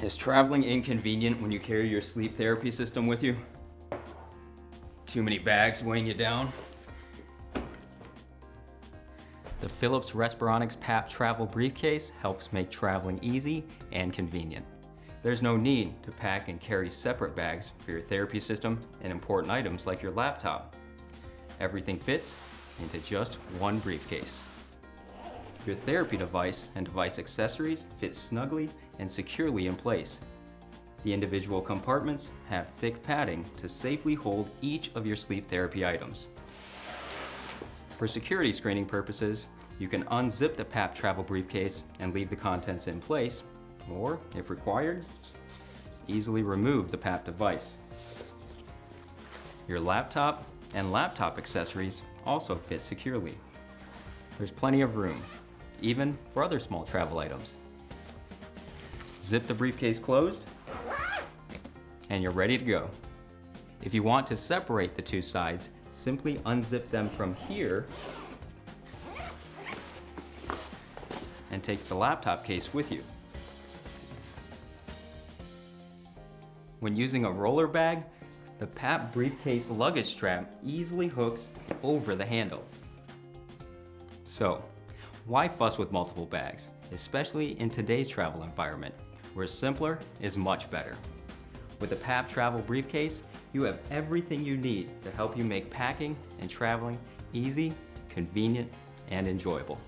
Is traveling inconvenient when you carry your sleep therapy system with you? Too many bags weighing you down? The Philips Respironics PAP travel briefcase helps make traveling easy and convenient. There's no need to pack and carry separate bags for your therapy system and important items like your laptop. Everything fits into just one briefcase. Your therapy device and device accessories fit snugly and securely in place. The individual compartments have thick padding to safely hold each of your sleep therapy items. For security screening purposes, you can unzip the PAP travel briefcase and leave the contents in place, or, if required, easily remove the PAP device. Your laptop and laptop accessories also fit securely. There's plenty of room, even for other small travel items. Zip the briefcase closed, and you're ready to go. If you want to separate the two sides, simply unzip them from here and take the laptop case with you. When using a roller bag, the PAP briefcase luggage strap easily hooks over the handle. So, why fuss with multiple bags, especially in today's travel environment, where simpler is much better. With the PAP travel briefcase, you have everything you need to help you make packing and traveling easy, convenient, and enjoyable.